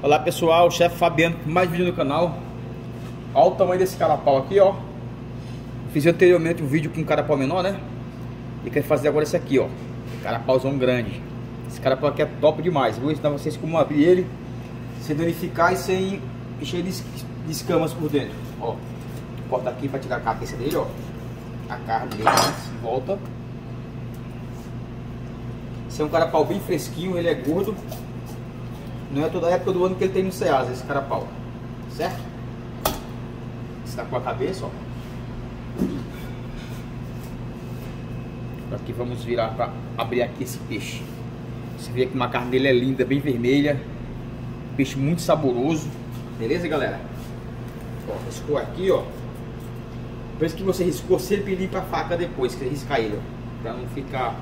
Olá pessoal, chefe Fabiano mais vídeo no canal. Olha o tamanho desse carapau aqui, ó. Fiz anteriormente um vídeo com um carapau menor, né? E quero fazer agora esse aqui, ó. Carapauzão grande. Esse carapau aqui é top demais Vou ensinar vocês como abrir ele Sem danificar e sem encher de escamas por dentro. Ó, corta aqui para tirar a cabeça dele, ó. A carne dele, volta. Esse é um carapau bem fresquinho, ele é gordo não é toda época do ano que ele tem no Ceasa, esse carapau. Certo? Está com a cabeça, ó. Aqui vamos virar para abrir aqui esse peixe. Você vê que uma carne dele é linda, bem vermelha. Peixe muito saboroso. Beleza, galera? Ó, riscou aqui, ó. Depois que você riscou, sempre limpa a faca depois que você riscar ele, ó. Pra não ficar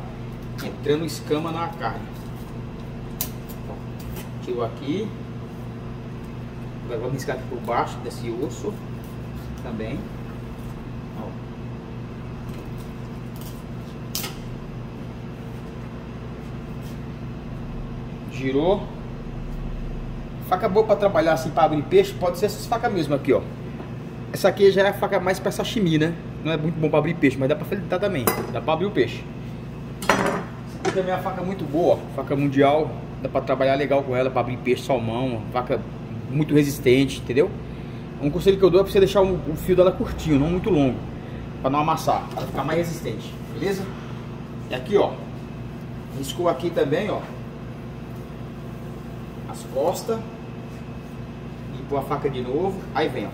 entrando escama na carne partiu aqui. Agora vamos riscar aqui por baixo desse osso também. Girou. Faca boa para trabalhar assim para abrir peixe, pode ser essas facas mesmo aqui, ó. Essa aqui já é a faca mais para sashimi, né? Não é muito bom para abrir peixe, mas dá para fritar também. Dá para abrir o peixe. Também é uma faca muito boa, faca mundial, Dá pra trabalhar legal com ela, pra abrir peixe, salmão, vaca muito resistente, entendeu? Um conselho que eu dou é pra você deixar o, o fio dela curtinho, não muito longo. Pra não amassar, pra ficar mais resistente, beleza? E aqui, ó. Riscou aqui também, ó. As costas. Limpou a faca de novo. Aí vem, ó.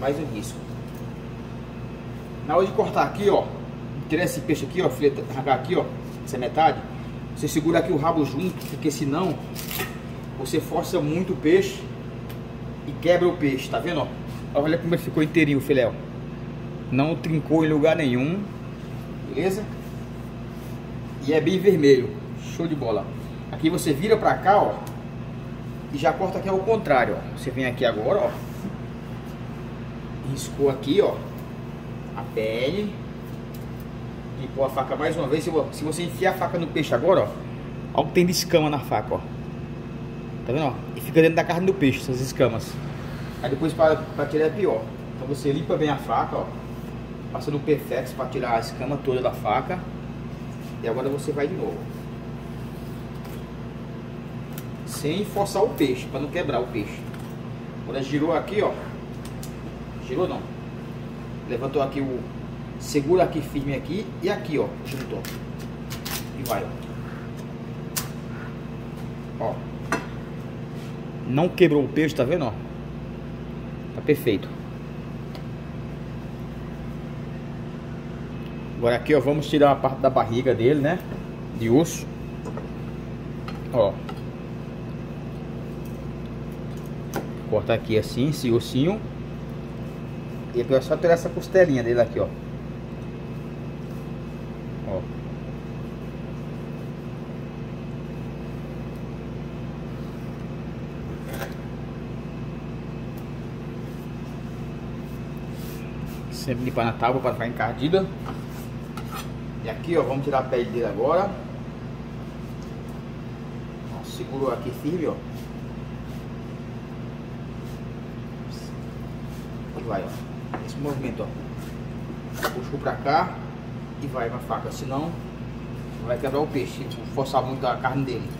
Mais um risco. Na hora de cortar aqui, ó. Tirar esse peixe aqui, ó. Fileta, aqui, ó. Essa metade você segura aqui o rabo junto, porque senão você força muito o peixe e quebra o peixe, tá vendo? Olha como ele ficou inteirinho o filé, ó. Não trincou em lugar nenhum, beleza? E é bem vermelho, show de bola. Aqui você vira pra cá, ó, e já corta aqui ao contrário, ó. Você vem aqui agora, ó, riscou aqui, ó, a pele limpou a faca mais uma vez. Se você enfiar a faca no peixe agora, ó, olha o que tem de escama na faca, ó. Tá vendo, ó? E fica dentro da carne do peixe, essas escamas. Aí depois para tirar é pior. Então você limpa bem a faca, ó. Passa no Perfex para tirar a escama toda da faca. E agora você vai de novo. Sem forçar o peixe, para não quebrar o peixe. Agora girou aqui, ó. Girou não. Levantou aqui o, Segura aqui firme aqui e aqui, ó, junto, ó. E vai, ó. Ó. Não quebrou o peixe, tá vendo, ó? Tá perfeito. Agora aqui, ó, vamos tirar a parte da barriga dele, né? De osso. Ó. Cortar aqui assim, esse ossinho. E agora é só tirar essa costelinha dele aqui, ó. Sempre limpar na tábua para ficar encardida. E aqui, ó, vamos tirar a pele dele agora. Ó, aqui firme, ó. E vai, ó. Esse movimento, ó. Puxou pra cá e vai com a faca, senão vai quebrar o peixe, forçar muito a carne dele.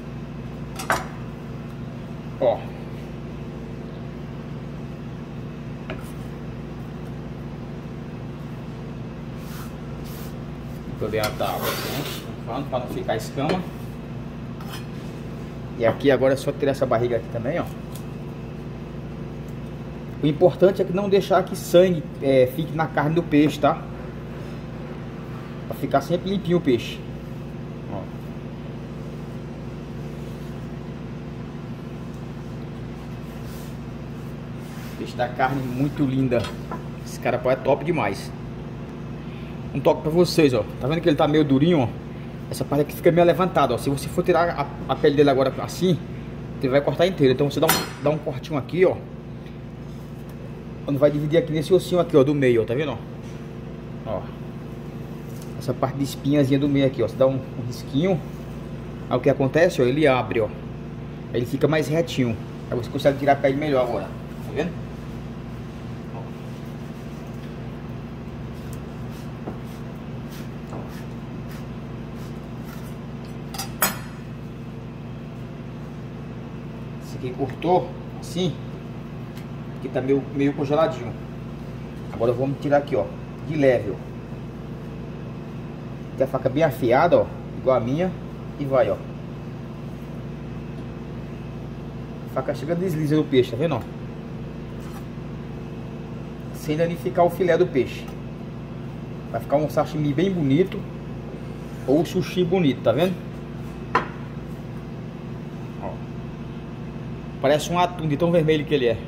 Ó. Poder a tábua assim, para não ficar escama. E aqui agora é só tirar essa barriga aqui também, ó. O importante é que não deixar que sangue é, fique na carne do peixe, tá? Pra ficar sempre limpinho o peixe. Ó. Peixe da carne muito linda. Esse cara é top demais um toque pra vocês, ó. Tá vendo que ele tá meio durinho, ó? Essa parte aqui fica meio levantada, ó. Se você for tirar a, a pele dele agora assim, ele vai cortar inteiro. Então você dá um, dá um cortinho aqui, ó. Quando vai dividir aqui nesse ossinho aqui, ó, do meio, ó. Tá vendo, ó? Ó. Essa parte de espinhazinha do meio aqui, ó. Você dá um, um risquinho. Aí o que acontece, ó, ele abre, ó. Aí ele fica mais retinho. Aí você consegue tirar a pele melhor agora. Tá vendo? Esse aqui cortou assim. Aqui tá meio, meio congeladinho. Agora vamos tirar aqui, ó. De leve, ó. Tem a faca bem afiada, ó. Igual a minha. E vai, ó. A faca chega desliza no peixe, tá vendo, ó? Sem danificar o filé do peixe. Vai ficar um sashimi bem bonito. Ou sushi bonito, tá vendo? Parece um atum de tão vermelho que ele é.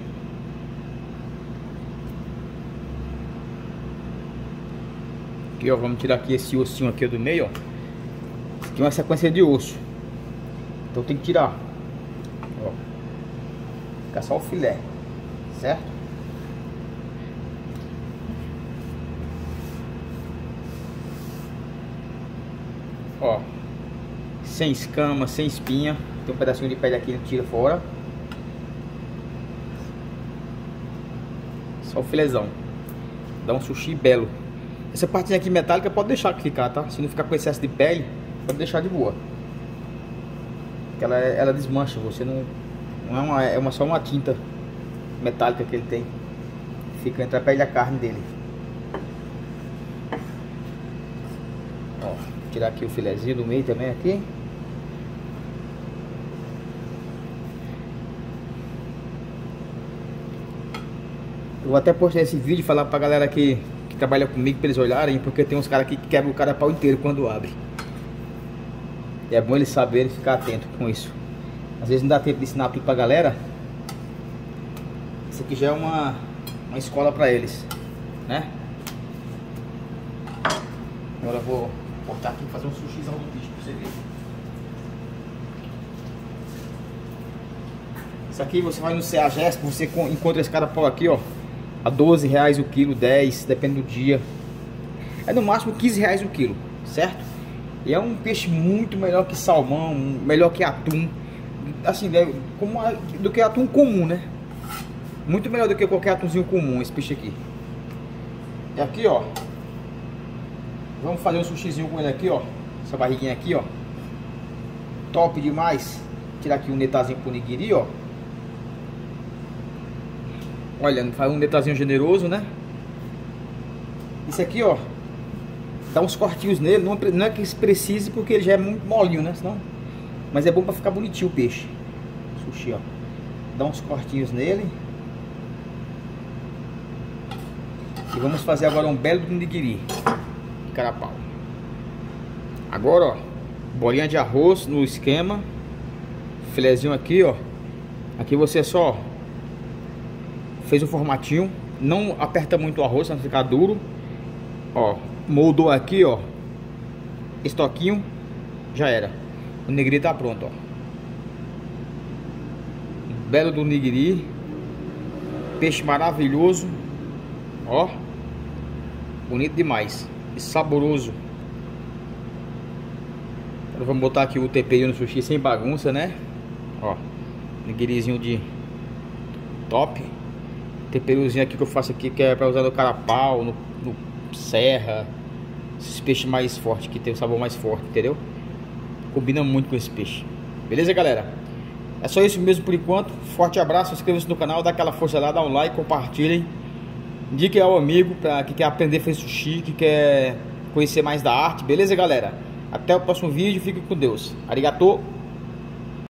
Aqui, ó, vamos tirar aqui esse ossinho aqui do meio, ó. Tem uma sequência de osso. Então tem que tirar. Ó. Fica só o filé. Certo? Ó. Sem escama, sem espinha. Tem um pedacinho de pele aqui, tira fora. O filézão. Dá um sushi belo. Essa partinha aqui metálica pode deixar que ficar, tá? Se não ficar com excesso de pele, pode deixar de boa. Porque ela, ela desmancha, você não... Não é uma, é uma, só uma tinta metálica que ele tem. Fica entre a pele e a carne dele. Ó, tirar aqui o filezinho do meio também aqui. Eu vou até postar esse vídeo falar pra galera que trabalha comigo para eles olharem, porque tem uns caras que quebram o cara pau inteiro quando abre. E é bom eles saberem ficar atento com isso. Às vezes não dá tempo de ensinar tudo pra galera. Isso aqui já é uma, uma escola para eles, né? Agora eu vou cortar aqui e fazer um sushizão do bicho pra você ver. Isso aqui você vai no CEAGESP, você encontra esse cara pau aqui, ó a 12 reais o quilo, 10, depende do dia. É no máximo 15 reais o quilo, certo? E é um peixe muito melhor que salmão, melhor que atum. Assim, é como a, do que atum comum, né? Muito melhor do que qualquer atumzinho comum, esse peixe aqui. E aqui, ó. Vamos fazer um sushizinho com ele aqui, ó. Essa barriguinha aqui, ó. Top demais. Tirar aqui um netazinho pro nigiri, ó. Olha, faz um detalhezinho generoso, né? Isso aqui, ó. Dá uns cortinhos nele. Não, não é que precise porque ele já é muito molinho, né? Senão, mas é bom pra ficar bonitinho o peixe. Sushi, ó. Dá uns cortinhos nele. E vamos fazer agora um belo nigiri. Carapau. Agora, ó. Bolinha de arroz no esquema. Filezinho aqui, ó. Aqui você só fez o formatinho, não aperta muito o arroz, não ficar duro. Ó, moldou aqui, ó. Estoquinho, já era. O nigiri tá pronto, ó. Belo do nigiri. Peixe maravilhoso. Ó. Bonito demais. E saboroso. Agora vamos botar aqui o tempero no sushi sem bagunça, né? Ó. Nigirizinho de top temperozinho aqui que eu faço aqui, que é para usar no carapau, no, no serra, esses peixes mais fortes, que tem o sabor mais forte, entendeu? Combina muito com esse peixe. Beleza, galera? É só isso mesmo por enquanto. Forte abraço, inscreva-se no canal, dá aquela força lá, dá um like, compartilhem. Indique ao amigo para que quer aprender a fazer sushi, que quer conhecer mais da arte. Beleza, galera? Até o próximo vídeo. Fique com Deus. Arigatou.